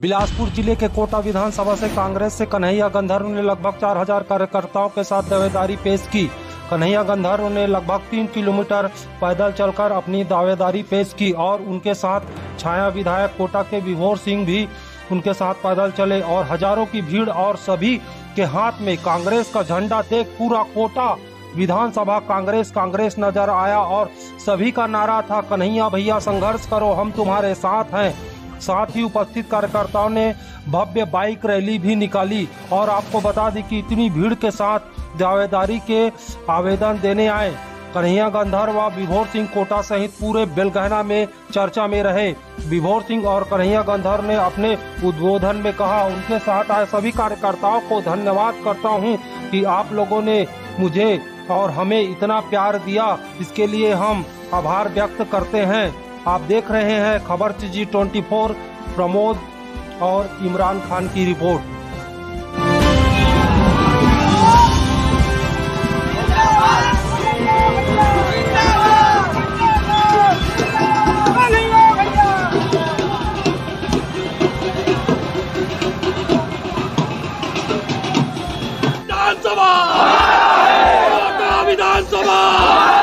बिलासपुर ज़िले के कोटा विधानसभा से कांग्रेस से कन्हैया गंधर्व ने लगभग 4000 कार्यकर्ताओं के साथ दावेदारी पेश की। कन्हैया गंधर्व ने लगभग तीन किलोमीटर पैदल चलकर अपनी दावेदारी पेश की और उनके साथ छाया विधायक कोटा के विभोर सिंह भी उनके साथ पैदल चले और हज़ारों की भीड़ और सभी के हाथ में कांग्रेस का झंडा देख पूरा कोटा विधानसभा कांग्रेस कांग्रेस नज़र आया और सभी का नारा था, कन्हैया भैया, संघर्ष करो, हम तुम्हारे साथ हैं। साथ ही उपस्थित कार्यकर्ताओं ने भव्य बाइक रैली भी निकाली और आपको बता दी कि इतनी भीड़ के साथ दावेदारी के आवेदन देने आए। कन्हैया गंधर व विभोर सिंह कोटा सहित पूरे बेलगहना में चर्चा में रहे। विभोर सिंह और कन्हैया गंधर ने अपने उद्बोधन में कहा, उनके साथ आए सभी कार्यकर्ताओं को धन्यवाद करता हूँ कि आप लोगों ने मुझे और हमें इतना प्यार दिया। इसके लिए हम आभार व्यक्त करते हैं। आप देख रहे हैं खबर जी ट्वेंटी फोर, प्रमोद और इमरान खान की रिपोर्ट। विधानसभा।